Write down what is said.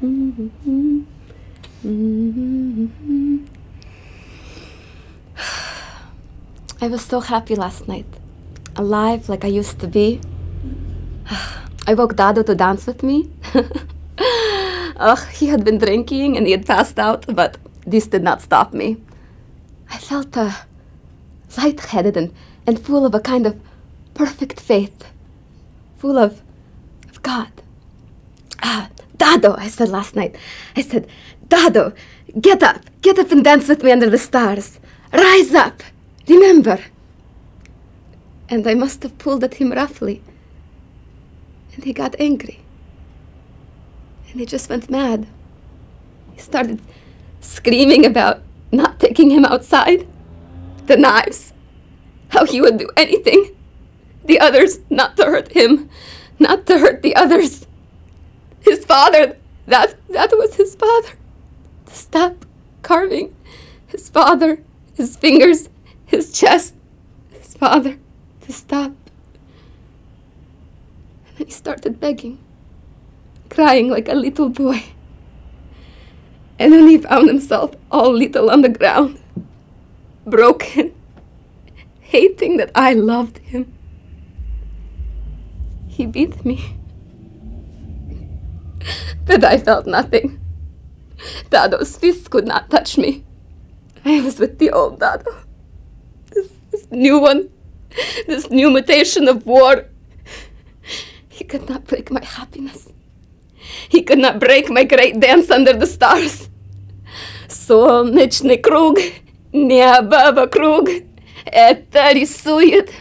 I was so happy last night. Alive like I used to be. I woke Dado to dance with me. Ugh, he had been drinking and he had passed out, but this did not stop me. I felt uh, lightheaded and, and full of a kind of perfect faith, full of, of God. Ah, Dado, I said last night. I said, Dado, get up, get up and dance with me under the stars. Rise up, remember. And I must have pulled at him roughly. And he got angry. And he just went mad. He started screaming about not taking him outside, the knives, how he would do anything, the others not to hurt him, not to hurt the others. His father, that, that was his father. To stop carving his father, his fingers, his chest, his father, to stop. And then he started begging, crying like a little boy. And then he found himself all little on the ground, broken, hating that I loved him. He beat me. But I felt nothing. Dado's fists could not touch me. I was with the old Dado. This, this new one, this new mutation of war. He could not break my happiness. He could not break my great dance under the stars. Солнечный круг, небо вокруг, это рисует